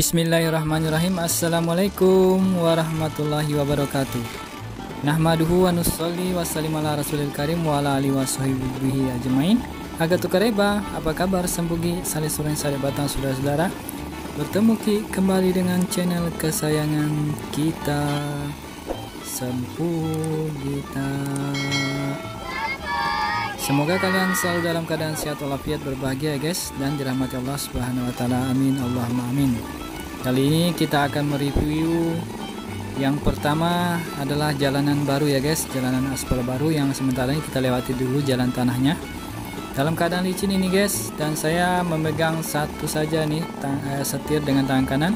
Bismillahirrahmanirrahim. Assalamualaikum warahmatullahi wabarakatuh. Nahmaduhu wa nusalli wa salim ala rasulil karim wa ala alihi wa sahbihi ajmain. Agatuk apa kabar? Sembugi salih sore sare batang saudara-saudara. Bertemu ki kembali dengan channel kesayangan kita. Sempu kita. Semoga kalian selalu dalam keadaan sehat walafiat berbahagia ya guys dan dirahmati Allah Subhanahu wa taala. Amin. Allahumma amin. Kali ini kita akan mereview yang pertama adalah jalanan baru ya guys, jalanan aspal baru yang sementara ini kita lewati dulu jalan tanahnya. Dalam keadaan licin ini guys dan saya memegang satu saja nih eh, setir dengan tangan kanan,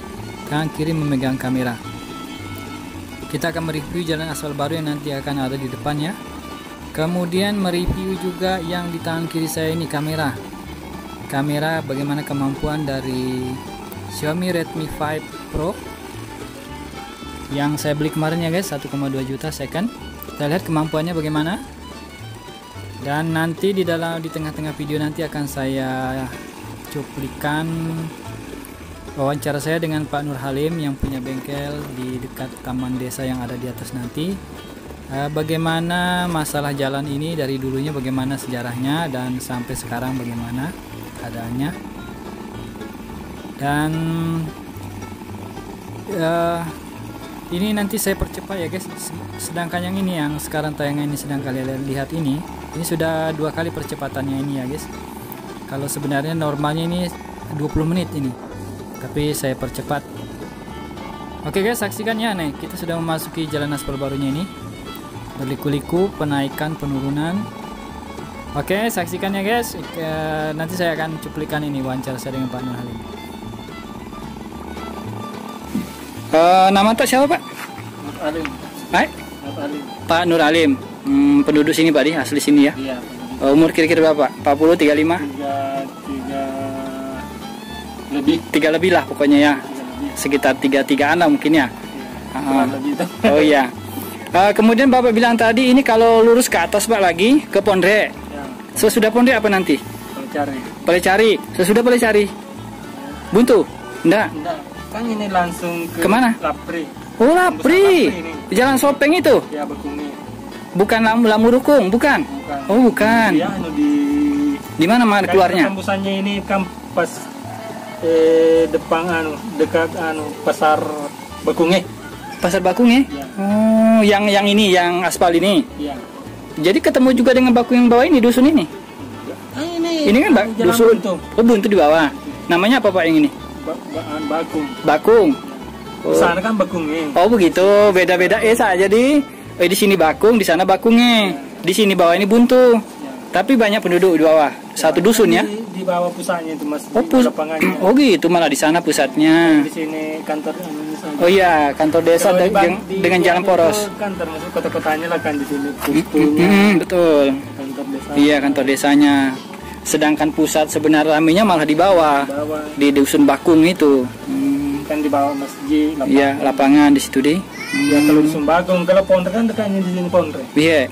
tangan kiri memegang kamera. Kita akan mereview jalan aspal baru yang nanti akan ada di depannya kemudian mereview juga yang di tangan kiri saya ini kamera kamera bagaimana kemampuan dari Xiaomi Redmi 5 Pro yang saya beli kemarin ya guys 1,2 juta second. Kita lihat kemampuannya bagaimana. Dan nanti di dalam di tengah-tengah video nanti akan saya cuplikan wawancara saya dengan Pak Nur Halim yang punya bengkel di dekat taman desa yang ada di atas nanti. Eh, bagaimana masalah jalan ini dari dulunya bagaimana sejarahnya dan sampai sekarang bagaimana keadaannya dan uh, ini nanti saya percepat ya guys. Sedangkan yang ini yang sekarang tayangan ini sedang kalian lihat ini ini sudah dua kali percepatannya ini ya guys. Kalau sebenarnya normalnya ini 20 menit ini tapi saya percepat. Oke guys saksikan ya. Nih kita sudah memasuki jalan aspal barunya ini. Berliku-liku penaikan penurunan. Oke saksikan ya guys. Nanti saya akan cuplikan ini wawancara saya dengan Pak Nur Halim e, nama tak siapa Pak? Nur Halim Hai? Nur Halim Pak Nur Halim hmm, penduduk sini Pak di asli sini ya? iya uh, umur kira-kira berapa? 40, 35? 3, 3 lebih 3 lebih lah pokoknya ya sekitar 3, 3 anak mungkin ya, ya uh, oh iya Uh, kemudian Bapak bilang tadi ini kalau lurus ke atas Pak lagi ke Pondre. Ya. Sesudah Pondre apa nanti? Pelecari. Pelecari. Sesudah Pelecari. Ya. Buntu? Enggak. Enggak. Kan ini langsung ke Ke mana? Lapri. Oh Lapri. Lapri Jalan Sopeng itu? Ya Bekumi. Bukan Lam Lamurukung, bukan? Bukan. Oh bukan. Ya, anu di. Di mana mana keluarnya? Tembusannya ini kan pas eh, depan anu dekat anu pasar Bekunge. Pasar Bakung ya? ya. Oh, yang yang ini, yang aspal ini. Iya. Jadi ketemu juga dengan Bakung yang bawah ini dusun ini. Ah, ini. Ini kan ba dusun. Buntu. Oh, buntu di bawah. Namanya apa Pak yang ini? Ba Bakung. Bakung. Oh. Sana kan Bakungnya. Oh, begitu. Beda-beda ya saja di eh, di sini Bakung, di sana Bakungnya. Ya. Di sini bawah ini buntu. Ya. Tapi banyak penduduk di bawah. Satu dusun ya? Di, di bawah pusatnya itu Mas. Oh, pus oh gitu malah di sana pusatnya. Di sini kantor Oh iya, kantor desa de di, di, dengan jalan poros. Kan termasuk kota-kotanya lah kan di sini. Hmm, betul. Kantor desa. Iya, kantor desanya. Sedangkan pusat sebenarnya ramenya malah di bawah, di, bawah. di dusun Bakung itu. Hmm. Kan di bawah masjid. Lapangan. Iya, lapangan di situ deh. Iya, kalau dusun Bakung, kalau Pondre kan dekatnya di sini Pondre. Iya.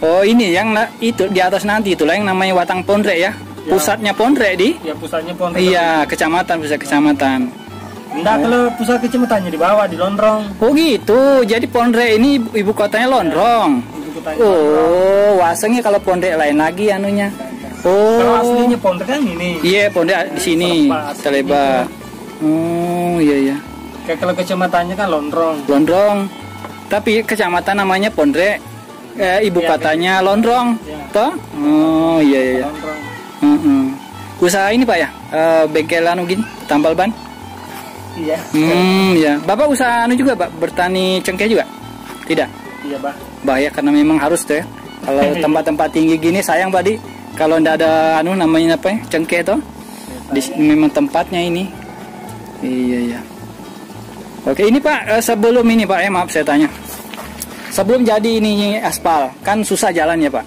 Oh ini yang itu di atas nanti itulah yang namanya Watang Pondre ya. ya. Pusatnya Pondre di? Iya pusatnya Pondre. Iya kecamatan pusat kecamatan. Enggak, kalau pusat kecamatannya di bawah, di Lonrong. Oh gitu, jadi Pondre ini ibu kotanya Lonrong. Ya, ibu kotanya oh, Lonrong. wasengnya kalau Pondre lain lagi anunya. Oh. Kalau aslinya Pondre kan ini. Iya, Pondre di sini, Teleba. Oh, iya iya. Kayak kalau kecamatannya kan Lonrong. Lonrong. Tapi kecamatan namanya Pondre. Eh, ibu ya, kotanya ya. Lonrong. Ya. Toh? Oh, iya iya. Lonrong. Uh -uh. Usaha ini Pak ya? Uh, bengkel anu gini, tambal ban? Iya. Hmm, ya. Bapak usaha anu juga, Pak? Bertani cengkeh juga? Tidak? Iya, Pak. Bahaya karena memang harus tuh ya. Kalau tempat-tempat tinggi gini sayang, Pak, di kalau ndak ada anu namanya apa ya? Cengkeh tuh. Di memang tempatnya ini. Iya, iya. Oke, ini Pak, eh, sebelum ini Pak, eh maaf saya tanya. Sebelum jadi ini aspal, kan susah jalan ya, Pak?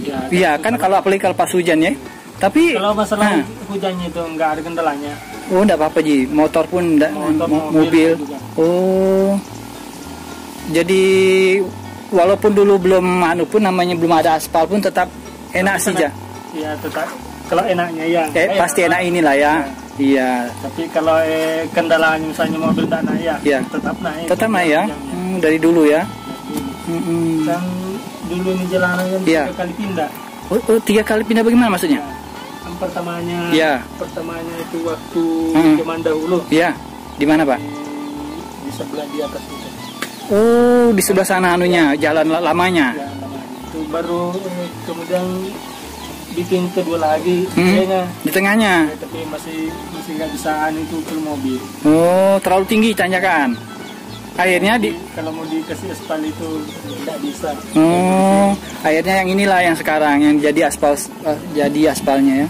Iya, iya kan kalau apalagi kalau pas hujan ya. Tapi kalau masalah nah, hujannya itu enggak ada kendalanya. Oh, enggak apa-apa Ji. Motor pun enggak motor, mobil. mobil. Oh. Jadi walaupun dulu belum anu pun namanya belum ada aspal pun tetap enak sih ya. Iya, tetap kalau enaknya ya. Eh, pasti enak inilah ya. Iya. Tapi kalau eh, kendalanya misalnya mobil tidak naik ya, Iya. tetap naik. Tetap naik ya. Panjangnya. Hmm, dari dulu ya. Kan dulu ini jalanannya Iya. tiga kali pindah. Oh, oh, tiga kali pindah bagaimana maksudnya? Ya. Yang pertamanya, Iya. pertamanya itu waktu Hmm. zaman dahulu Iya. Di mana pak? di, di sebelah di atas itu. Oh di sebelah sana anunya jalan la- lamanya. Ya. Itu baru eh, kemudian bikin kedua lagi, Hmm. kayaknya. Di tengahnya. Ya, tapi masih masih nggak bisa anu itu ke mobil. Oh terlalu tinggi tanjakan. Akhirnya di kalau mau dikasih aspal itu tidak bisa. Oh, akhirnya yang inilah yang sekarang yang jadi aspal eh, jadi aspalnya ya.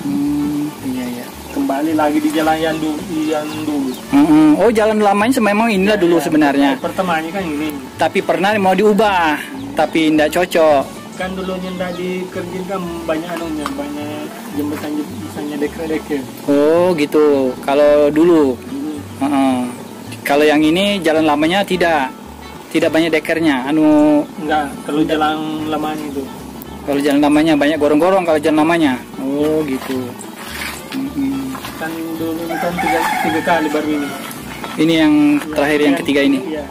Hmm, iya iya. Kembali lagi di jalan yang dulu, yang dulu. Oh, jalan lamanya memang inilah dulu Ya, sebenarnya. Pertamanya kan ini. Tapi pernah mau diubah, tapi tidak cocok. Kan dulunya tidak dikerjakan banyak anunya, banyak jembatan misalnya dekre-dekre. Oh, gitu. Kalau dulu. Dulu. Heeh. Kalau yang ini jalan lamanya tidak tidak banyak dekernya. Anu Enggak, kalau jalan lamanya itu. kalau jalan lamanya banyak gorong-gorong kalau jalan lamanya. Oh, gitu. Mm-mm. Kan dulu kan tiga, tiga kali baru ini. Ini yang terakhir yang ketiga ini. Iya.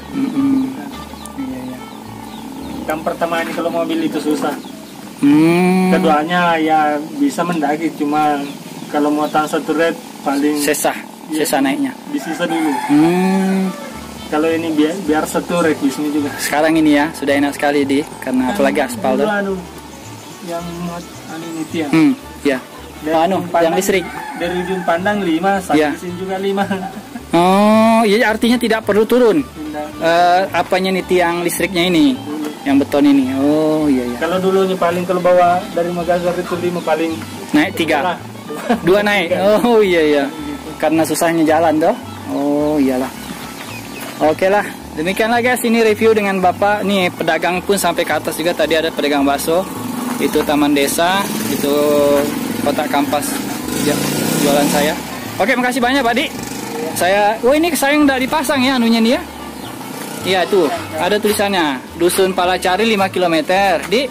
Iya. Kan pertamanya kalau mobil itu susah. Hmm. Keduanya ya bisa mendaki, cuma kalau mau satu red paling Sesah, Iya. sesah naiknya. disisa dulu. Hmm. Kalau ini biar, biar satu red di sini juga. Sekarang ini ya sudah enak sekali di karena apalagi aspal tuh. yang anu ini tiang. Hmm, ya. Dari Oh, anu, pandang- yang listrik. Dari ujung pandang lima, sampai di sini juga lima. Oh, iya artinya tidak perlu turun. Eh, apanya nih tiang listriknya ini. Yang beton ini. Oh, iya iya. Kalau dulunya paling kalau bawa dari Makassar itu lima paling Naik tiga, dua naik. Oh iya iya. Karena susahnya jalan toh. Oh iyalah. Oke lah. Demikianlah guys, ini review dengan Bapak. Nih pedagang pun sampai ke atas juga. Tadi ada pedagang bakso. Itu taman desa. Itu kotak kampas ya, jualan saya. Oke, makasih banyak Pak Di. Saya, oh ini sayang udah dipasang ya anunya nih ya. Iya tuh, ada tulisannya. Dusun Palacari 5 km. Di,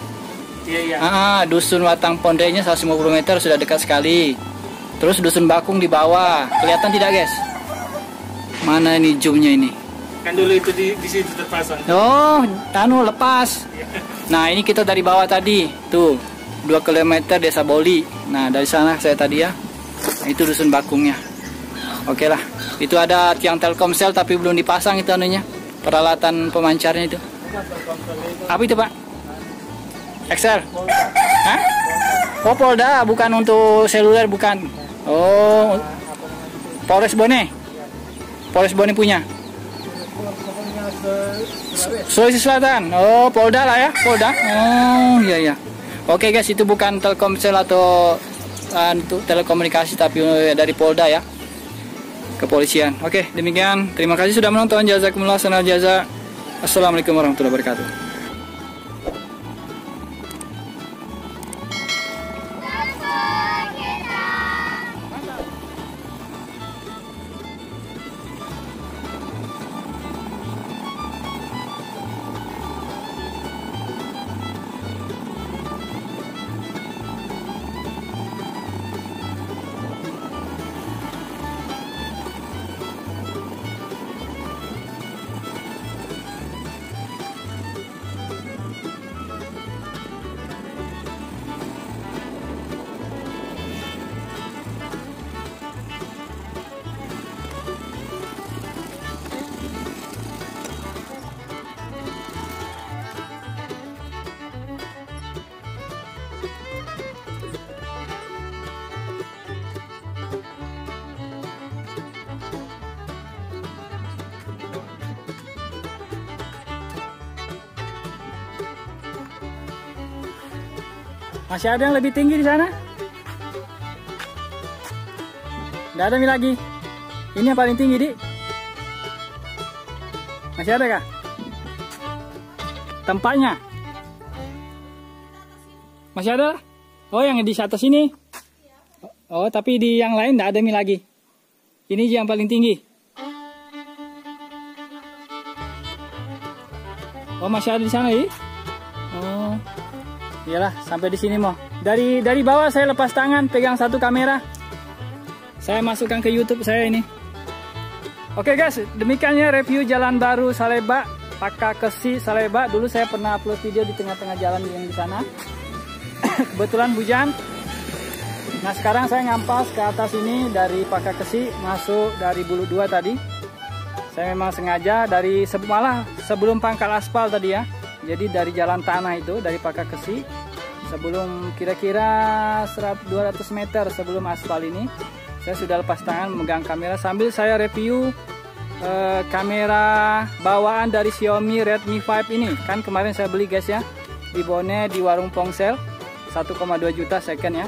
Iya iya. Ah, dusun Watang Pondenya 150 meter sudah dekat sekali. Terus dusun Bakung di bawah. Kelihatan tidak, guys? Mana ini zoomnya ini? Kan dulu itu di, di situ terpasang. Oh, anu lepas. Nah, ini kita dari bawah tadi. Tuh, 2 km Desa Boli. Nah, dari sana saya tadi ya. Itu dusun Bakungnya. Oke lah. Itu ada tiang Telkomsel tapi belum dipasang itu anunya. Peralatan pemancarnya itu. Apa itu, Pak? Excel. Hah? Oh, Polda, bukan untuk seluler, bukan. Oh, Polres Bone. Polres Bone punya. Sulawesi Selatan. Oh, Polda lah ya, Polda. Oh, iya iya. Oke guys, itu bukan Telkomsel atau uh, untuk telekomunikasi tapi uh, dari Polda ya. Kepolisian. Oke, demikian. Terima kasih sudah menonton. Jazakumullah sanal jaza. Assalamualaikum warahmatullahi wabarakatuh. Masih ada yang lebih tinggi di sana? Tidak ada lagi. Ini yang paling tinggi, Di. Masih ada kah? Tempatnya? Masih ada? Oh, yang di atas ini. Oh, tapi di yang lain tidak ada lagi. Ini yang paling tinggi. Oh, masih ada di sana, I? Iyalah, sampai di sini mau. Dari dari bawah saya lepas tangan, pegang satu kamera. saya masukkan ke YouTube saya ini. Oke guys, demikiannya review jalan baru Saleba, Paka Kesi Saleba. Dulu saya pernah upload video di tengah-tengah jalan yang di sana. Kebetulan hujan. Nah sekarang saya ngampas ke atas ini dari Paka Kesi masuk dari Bulu Dua tadi. Saya memang sengaja dari malah sebelum pangkal aspal tadi ya. Jadi dari jalan tanah itu dari Paka Kesi sebelum kira-kira 200 meter sebelum aspal ini saya sudah lepas tangan memegang kamera sambil saya review uh, kamera bawaan dari Xiaomi Redmi 5 ini. Kan kemarin saya beli guys ya di Bone di warung Pongsel 1,2 juta second ya.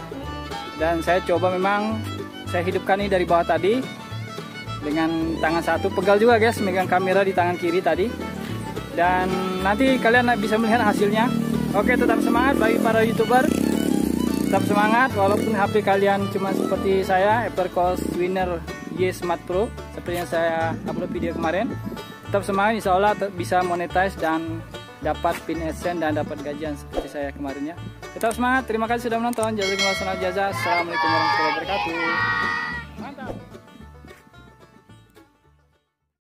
Dan saya coba memang saya hidupkan ini dari bawah tadi dengan tangan satu. Pegal juga guys megang kamera di tangan kiri tadi. Dan nanti kalian bisa melihat hasilnya oke tetap semangat bagi para youtuber. Tetap semangat walaupun HP kalian cuma seperti saya Evercost Winner Y Smart Pro seperti yang saya upload video kemarin. Tetap semangat insya Allah bisa monetize dan dapat pin AdSense dan dapat gajian seperti saya kemarin ya. Tetap semangat terima kasih sudah menonton. Jazakumullah assalamualaikum warahmatullahi wabarakatuh